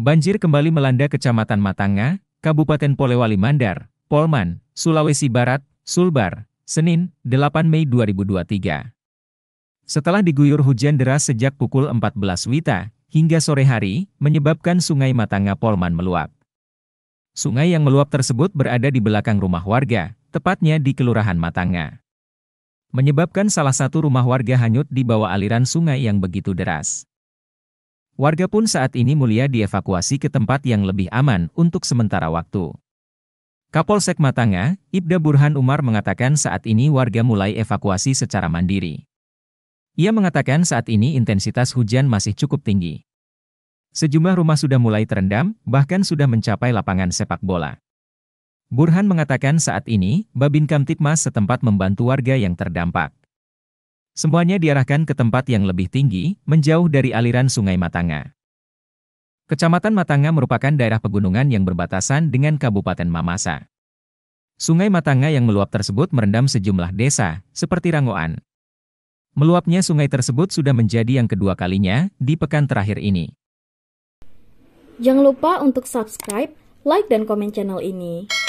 Banjir kembali melanda Kecamatan Matanga, Kabupaten Polewali Mandar, Polman, Sulawesi Barat, Sulbar, Senin, 8 Mei 2023. Setelah diguyur hujan deras sejak pukul 14 Wita, hingga sore hari, menyebabkan sungai Matanga Polman meluap. Sungai yang meluap tersebut berada di belakang rumah warga, tepatnya di Kelurahan Matanga menyebabkan salah satu rumah warga hanyut di bawah aliran sungai yang begitu deras. Warga pun saat ini mulia dievakuasi ke tempat yang lebih aman untuk sementara waktu. Kapolsek Matanga, Ibda Burhan Umar mengatakan saat ini warga mulai evakuasi secara mandiri. Ia mengatakan saat ini intensitas hujan masih cukup tinggi. Sejumlah rumah sudah mulai terendam, bahkan sudah mencapai lapangan sepak bola. Burhan mengatakan saat ini, Babin Kamtipmas setempat membantu warga yang terdampak. Semuanya diarahkan ke tempat yang lebih tinggi, menjauh dari aliran sungai Matanga. Kecamatan Matanga merupakan daerah pegunungan yang berbatasan dengan Kabupaten Mamasa. Sungai Matanga yang meluap tersebut merendam sejumlah desa, seperti Rangoan. Meluapnya sungai tersebut sudah menjadi yang kedua kalinya di pekan terakhir ini. Jangan lupa untuk subscribe, like, dan komen channel ini.